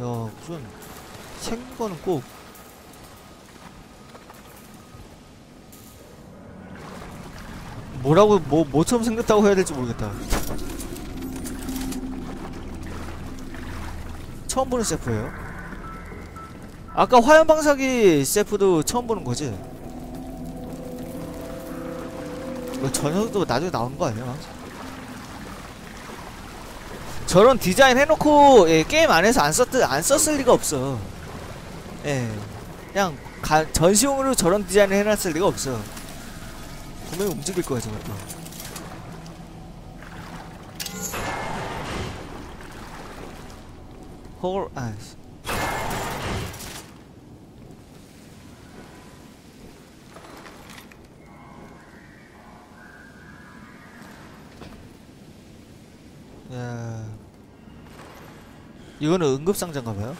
야 무슨 생긴 거는 꼭 뭐라고 뭐 뭐처럼 생겼다고 해야 될지 모르겠다. 처음 보는 세프예요. 아까 화염 방사기 세프도 처음 보는 거지. 이거 저 녀석도 나중에 나오는 거 아니야? 저런 디자인 해놓고 예, 게임 안에서 안 썼, 안 썼을 리가 없어. 예. 그냥 가, 전시용으로 저런 디자인을 해놨을 리가 없어. 분명히 움직일 거야, 저것도. 헐, 아이씨. 이거는 응급상자인가 봐요?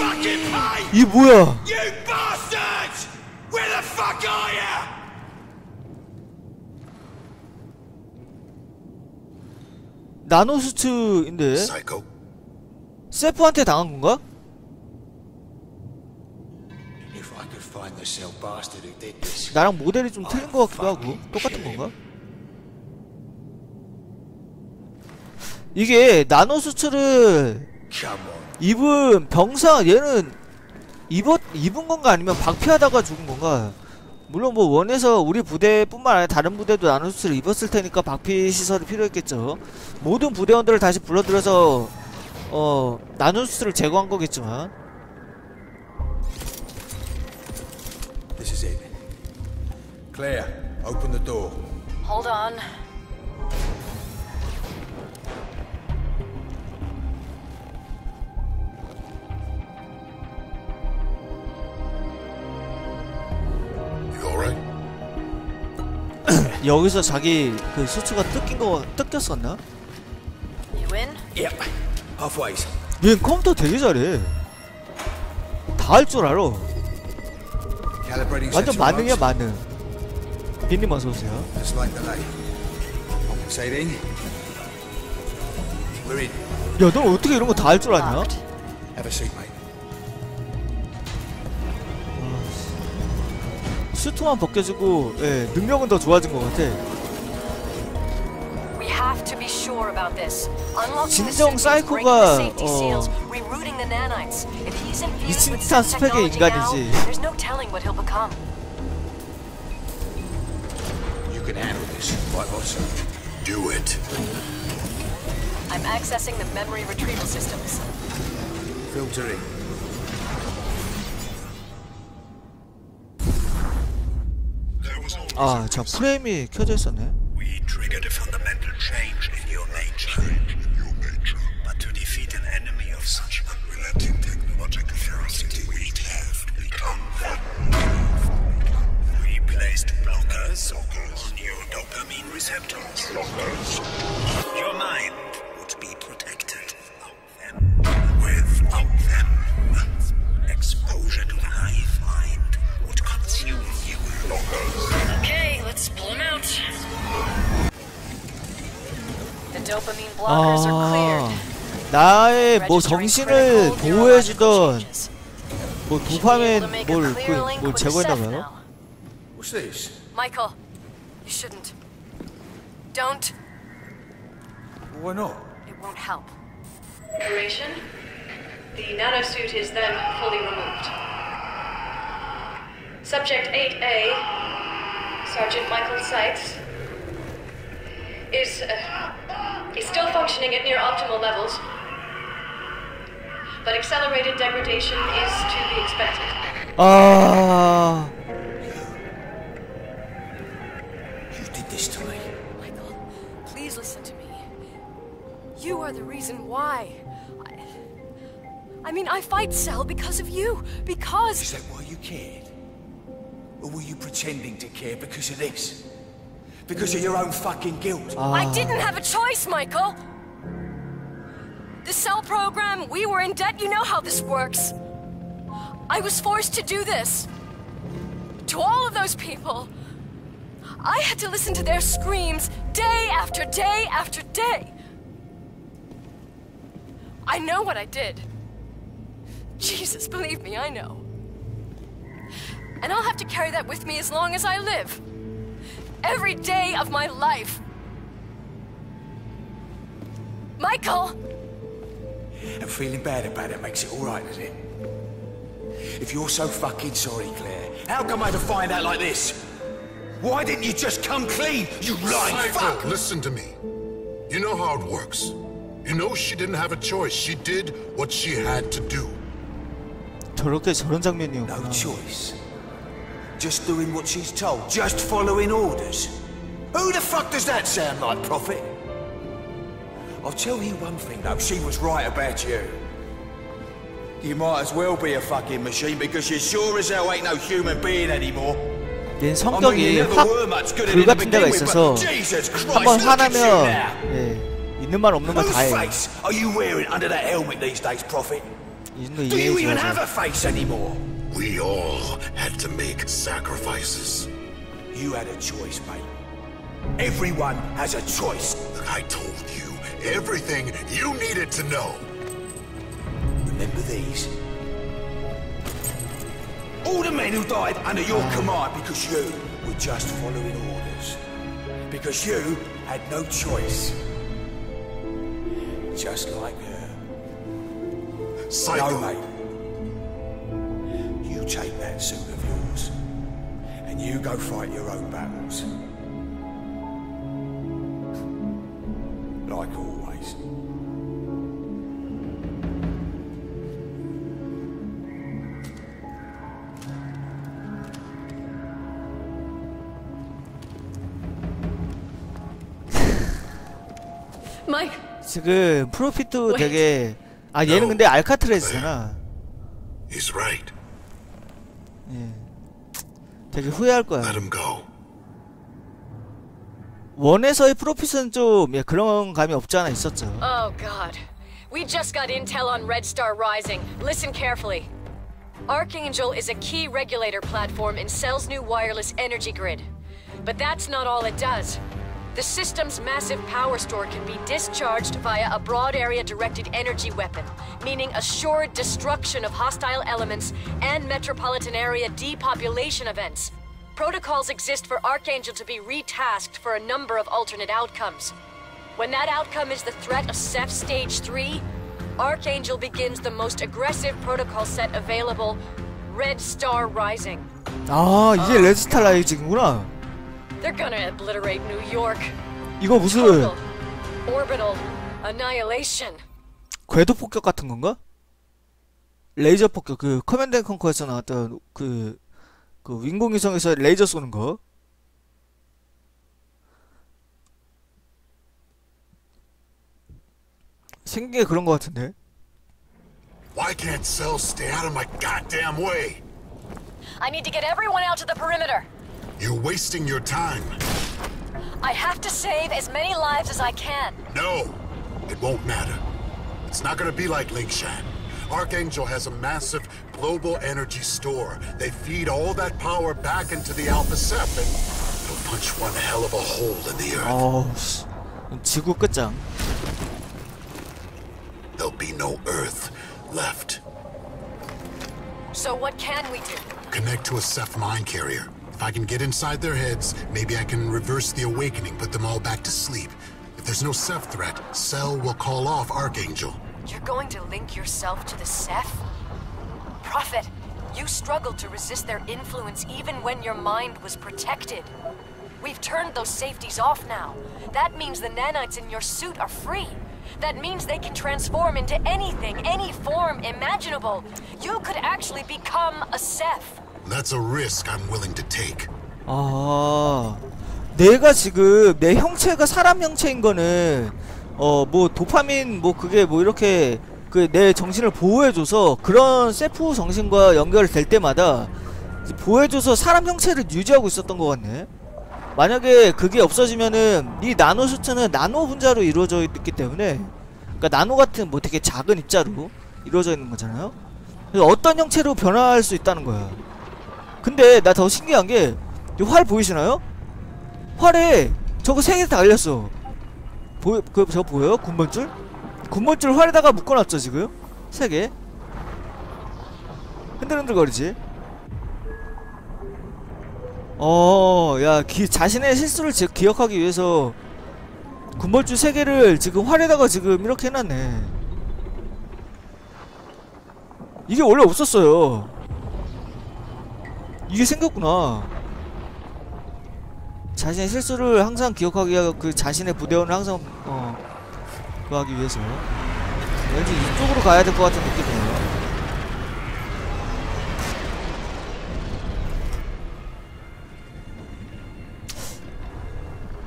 Fucking pay! 이 뭐야? Psycho. 세프한테 당한 건가? 나랑 모델이 좀 틀린 것 같기도 하고 똑같은 건가? 이게 나노 수츠를 come on. 입은 병사 얘는 입었 입은 건가 아니면 박피하다가 죽은 건가? 물론 뭐 원에서 우리 부대뿐만 아니라 다른 부대도 나노 수츠를 입었을 테니까 박피 시설이 필요했겠죠. 모든 부대원들을 다시 불러들여서 어 나노 수츠를 제거한 거겠지만 This is it. Claire, open the door. Hold on. 여기서 자기 그 수츠가 뜯긴 거 뜯겼었나? 얘 컴퓨터 되게 잘해. 다 할 줄 알아. 완전 만능이야. 만능. 빈님 어서 오세요. 야, 넌 어떻게 이런 거 다 할 줄 아냐? 수트만 벗겨지고 예, 능력은 더 좋아진 것 같아. We have to be sure about this. Unlocking the 진정 사이코가, 어, seals, rerouting the nanites. If he's infused 미친 듯한 스펙의 인간이지. there's no telling what he'll become. You can handle this. Right, boss? Do it. I'm accessing the memory retrieval systems. Filtering. 아, 자 프레임이 켜져 있었네. We triggered a fundamental change in your nature. But to defeat an enemy of such unrelenting technological ferocity, we'd have to become We placed blockers on your dopamine receptors. Your mind 아. 나의 뭐 정신을 보호해주던. 뭐 도파민 뭘, 그, 뭘 제거했나봐요? What's this? Michael, you shouldn't. Don't. Why not? It won't help. Operation. The nanosuit is then fully removed. Subject 8A, Sergeant Michael Seitz, is uh, is still functioning at near optimal levels, but accelerated degradation is to be expected. 아, You did this to me. Michael, please listen to me. You are the reason why. I, I mean, I fight Cell because of you. Is Because. that why you cared? Or were you pretending to care because of this? Because of your own fucking guilt? I didn't have a choice, Michael! The cell program, we were in debt, you know how this works. I was forced to do this. To all of those people. I had to listen to their screams day after day after day. I know what I did. Jesus, believe me, I know. And I'll have to carry that with me as long as I live Every day of my life. Michael! And feeling bad about it makes it alright, does it? If you're so fucking sorry, Claire, how come I had to find out like this? Why didn't you just come clean, you lying Psycho, fuck? listen to me. You know how it works. You know she didn't have a choice. She did what she had to do. 저렇게 저런 No 장면이었구나. choice. Just doing what she's told. Just following orders. Who the fuck does that sound like, Prophet? I'll tell you one thing, though. She was right about you. You might as well be a fucking machine because you sure as hell ain't no human being anymore. 얘는 I mean, you 성격이 never 확 were much good at it to 불같은 데가 begin with, 있어서 but Jesus Christ, 한번 look at you 화나면 now. 예, 있는 말 없는 말 Whose 다 해. face are you wearing under that helmet these days, Prophet? 이 정도 Do you even have 이해해줘야죠. a face anymore? We all had to make sacrifices. You had a choice, mate. Everyone has a choice. I told you everything you needed to know. Remember these? All the men who died under your command because you were just following orders. Because you had no choice. Just like her. No, Psycho. mate. You take that suit of yours and you go fight your own battles. Like always. Mike, 지금 프로핏도 Wait. 되게 아 얘는 No. 근데 알카트레스잖아. He's right. 되게 후회할 거야. Let him go. 원에서의 프로핏은 좀 예, 그런 감이 없지 않아 있었죠. Oh, God. We just got intel on Red Star Rising. Listen carefully. Archangel is a key regulator platform in Cell's new wireless energy grid. But that's not all it does. The system's massive power store can be discharged via a broad area directed energy weapon, meaning assured destruction of hostile elements and metropolitan area depopulation events. Protocols exist for Archangel to be retasked for a number of alternate outcomes. When that outcome is the threat of Ceph Stage 3, Archangel begins the most aggressive protocol set available Red Star Rising. 아 이게 레드스타 라이징이구나. They're gonna obliterate New York. 이거 무슨 orbital annihilation. 궤도 폭격 같은 건가? 레이저 폭격 그 Command and Conquer에서 나왔던 그, 그 인공위성에서 레이저 쏘는 거 생긴 게 그런 거 같은데 Why can't Cell stay out of my goddamn way? I need to get everyone out to the perimeter. You're wasting your time. I have to save as many lives as I can. No, it won't matter. It's not gonna be like Lingshan. Archangel has a massive global energy store. They feed all that power back into the Alpha Ceph and it'll punch one hell of a hole in the earth. 어우 씨 지구 끝장 There'll be no Earth left. So what can we do? Connect to a Ceph mine carrier. If I can get inside their heads, maybe I can reverse the awakening, put them all back to sleep. If there's no Ceph threat, Cell will call off Archangel. You're going to link yourself to the Ceph? Prophet, you struggled to resist their influence even when your mind was protected. We've turned those safeties off now. That means the nanites in your suit are free. That means they can transform into anything, any form imaginable. You could actually become a Ceph. That's a risk I'm willing to take. 아 내가 지금 내 형체가 사람 형체인 거는 어 뭐 도파민 뭐 그게 뭐 이렇게 그 내 정신을 보호해줘서 그런 세프 정신과 연결될 때마다 보호해줘서 사람 형체를 유지하고 있었던 것 같네. 만약에 그게 없어지면은 이 나노 수트는 나노 분자로 이루어져 있기 때문에 그러니까 나노 같은 뭐 되게 작은 입자로 이루어져 있는 거잖아요. 그래서 어떤 형체로 변화할 수 있다는 거야. 근데 나 더 신기한 게이활 보이시나요? 활에 저거 다 달렸어 보여 그 저거 보여요? 군번줄? 군번줄 활에다가 묶어놨죠 지금 세개 흔들흔들거리지 어야 자신의 실수를 지- 기억하기 위해서 군번줄 세 개를 지금 활에다가 지금 이렇게 해놨네 이게 원래 없었어요 이게 생겼구나. 자신의 실수를 항상 기억하기 위해 그 자신의 부대원을 항상 어 그거 하기 위해서. 왠지 이쪽으로 가야 될 것 같은 느낌이에요.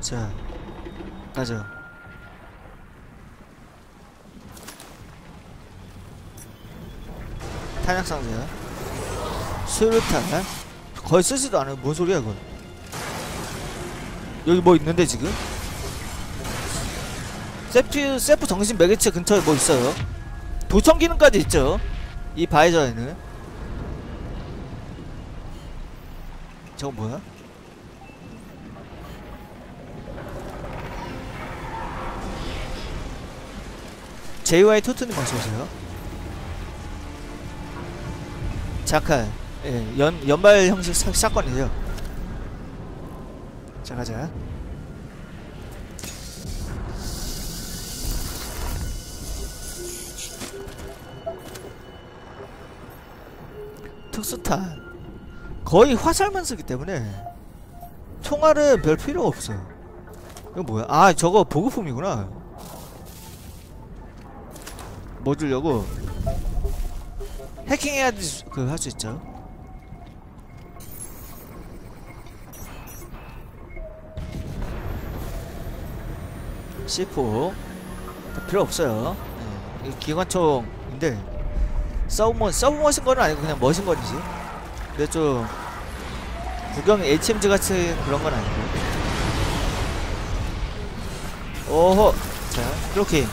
자 가죠 탄약 상자. 수류탄 거의 쓰지도 않아요 뭔 소리야 그건 여기 뭐 있는데 지금? 세프 세프 정신 매개체 근처에 뭐 있어요? 도청 기능까지 있죠. 이 바이저에는 저거 뭐야? JY 토트님 어서오세요. 자칼, 예, 연, 연발 형식 사, 사건이죠. 자, 가자. 특수탄. 거의 화살만 쓰기 때문에 총알은 별 필요가 없어요. 이거 뭐야? 아, 저거 보급품이구나. 뭐 주려고? 해킹해야지 그 할 수 있죠. C4 필요 없어요. 네. 이 기관총인데 서브머 서브머신 거는 아니고 그냥 머신 건이지. 근데 좀 구경 HMG 같은 그런 건 아니고. 오호 자 그렇게